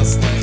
just